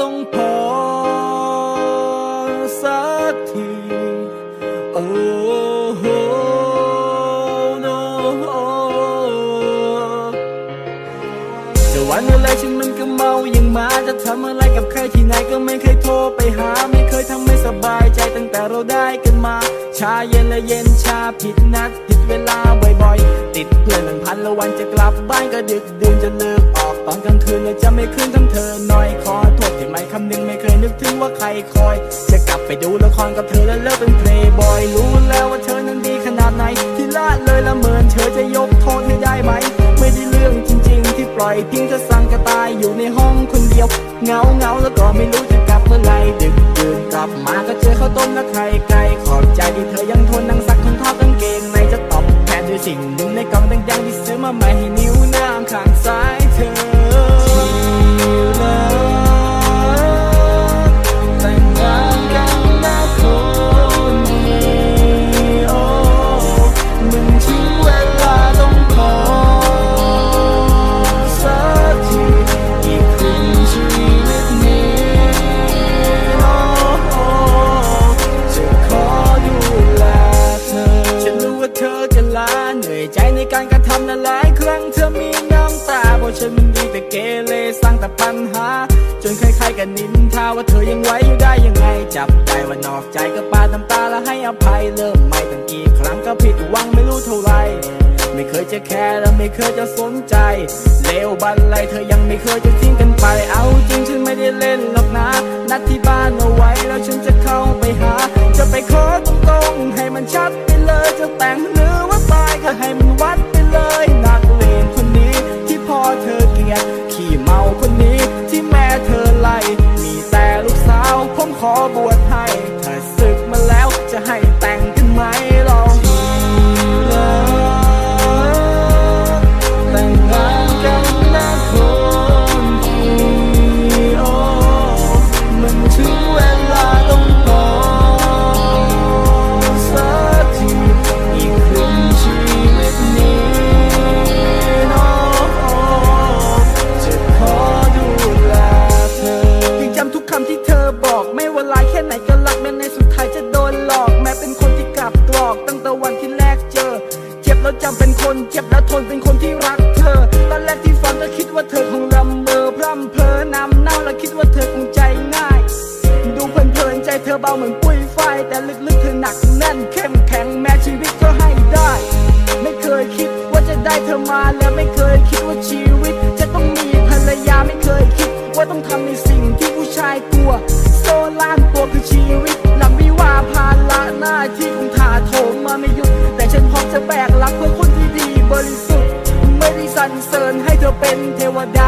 ต้องพอสักทีโอ้โห no จะวันเวลาฉันมันก็เมาอย่างมาจะทำอะไรกับใครที่ไหนก็ไม่เคยโทรไปหา ไม่เคยทำให้สบายใจตั้งแต่เราได้กันมา ชาเย็นและเย็นชาผิดนัดผิดเวลาบ่อยๆ ติดเพื่อนหนึ่งพันละวันจะกลับบ้านก็ดึกดื่นจะเลิกออกตอนกลางคืนเลยจะไม่คืนทำเธอหน่อยขอ ที่ไม่คำนึงไม่เคยนึกถึงว่าใครคอย จะกลับไปดูละครกับเธอแล้วเลิกเป็นเพลย์บอย รู้แล้วว่าเธอนั้นดีขนาดไหน ที่ละเลยละเมินเธอจะยกโทษให้ได้ไหม ไม่ได้เรื่องจริง ๆ ที่ปล่อยทิ้งเธอสั่งกระตายอยู่ในห้องคนเดียว เงาเงาแล้วก็ไม่รู้จะกลับเมื่อไหรดึกดื่นกลับมาก็เจอข้าวต้มและไข่ไก่ขอบใจที่เธอยังทนนั่งซักคนทอดกางเกงในจะตอบแทนด้วยสิ่งหนึ่งในกล่องดังๆที่ซื้อมาใหม่ให้นิ้วน้ำข้างซ้าย แต่ปัญหา จนใครๆกันนินทาว่าเธอยังไหวอยู่ได้ยังไง จับได้ว่านอกใจก็ปาดน้ำตาแล้วให้อภัยเริ่มใหม่ตั้งกี่ครั้งก็ผิดหวังไม่รู้เท่าไรไม่เคยจะแคร์และไม่เคยจะสนใจ เลวบันไรเธอยังไม่เคยจะทิ้งกันไป เอาจริงฉันไม่ได้เล่นหรอกนะ นัดที่บ้านเอาไว้แล้วฉันจะเข้าไปหา จะไปขอตรงๆให้มันชัดไปเลยจะแต่งหรือว่าตายก็ให้มัน เจ็บแล้วจำเป็นคนเจ็บแล้วทนเป็นคนที่รักเธอ ตอนแรกที่ฟังก็คิดว่าเธอคงรำเมอพร่ำเพอนำเน่าและคิดว่าเธอคงใจง่าย ดูเพลินๆใจเธอเบาเหมือนปุ้ยไฟ แต่ลึกๆเธอหนักแน่นเข้มแข็งแม้ชีวิตก็ให้ได้ ไม่เคยคิดว่าจะได้เธอมาและไม่เคยคิดว่าชีวิต จะต้องมีภรรยาไม่เคยคิด ว่าต้องทำในสิ่งที่ผู้ชายกลัวโซล่านตัวคือชีวิต หลังวิวาห์ภาระหน้าที่คงถาโถมมาไม่หยุด ฉันพร้อมจะแบกรับเพื่อคนที่ดีบริสุทธิ์ไม่ได้สรรเสริญให้เธอเป็นเทวดา